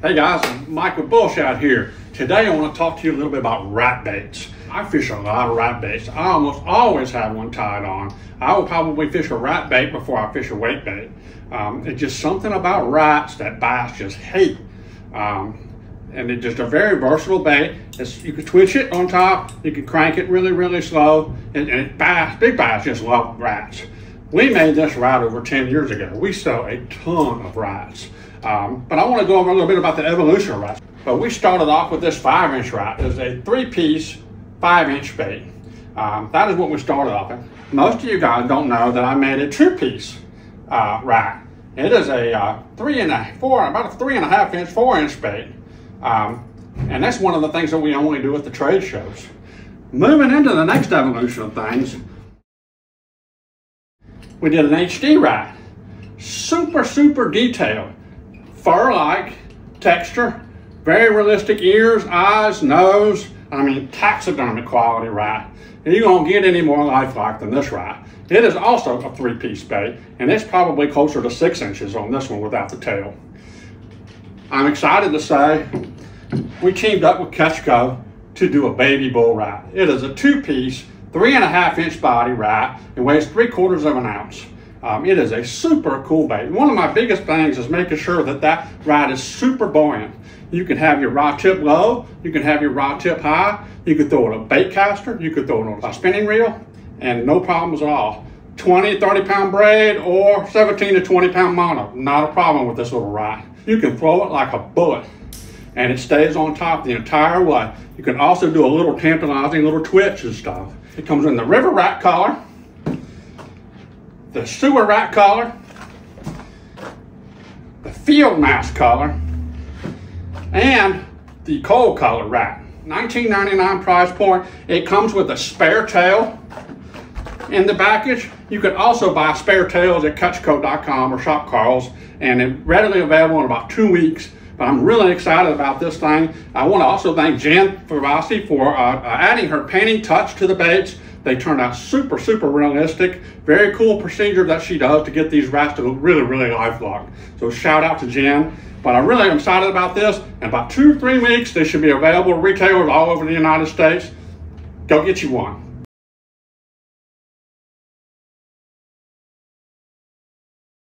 Hey guys, Michael Bush out here. Today I want to talk to you a little bit about rat baits. I fish a lot of rat baits. I almost always have one tied on. I will probably fish a rat bait before I fish a wake bait. Um, it's just something about rats that bass just hate. Um, and it's just a very versatile bait. It's, you can twitch it on top, you can crank it really, really slow, and, and bass, big bass just love rats. We made this rat over 10 years ago. We sell a ton of rats. Um, but I want to go over a little bit about the evolution of rats. But we started off with this five inch rat. It's a three piece, five inch bait. Um, that is what we started off with. Most of you guys don't know that I made a two piece uh, rat. It is a uh, three and a four, about a three and a half inch, four inch bait. Um, and that's one of the things that we only do at the trade shows. Moving into the next evolution of things, we did an HD rat. Super, super detailed. Fur-like texture, very realistic ears, eyes, nose. I mean, taxidermy quality rat. And you don't get any more lifelike than this rat. It is also a three-piece bait, and it's probably closer to six inches on this one without the tail. I'm excited to say we teamed up with CatchCo to do a baby bull rat. It is a two-piece, three and a half inch body rat. It weighs three quarters of an ounce. Um, it is a super cool bait. One of my biggest things is making sure that that rat is super buoyant. You can have your rod tip low, you can have your rod tip high, you could throw it on a bait caster, you could throw it on a spinning reel, and no problems at all. 20, 30 pound braid or 17 to 20 pound mono, not a problem with this little rat. You can throw it like a bullet and it stays on top the entire way. You can also do a little tantalizing little twitch and stuff. It comes in the river rat collar, the sewer rat collar, the field mouse collar, and the coal collar rat. 19.99 price point. It comes with a spare tail in the package. You can also buy spare tails at CatchCo.com or Shop Karls, and it's readily available in about two weeks. But I'm really excited about this thing. I want to also thank Jen Kravassi for uh, uh, adding her painting touch to the baits. They turned out super, super realistic. Very cool procedure that she does to get these rats to look really, really lifelike. So shout out to Jen. But I really excited about this. In about two three weeks, they should be available to retailers all over the United States. Go get you one.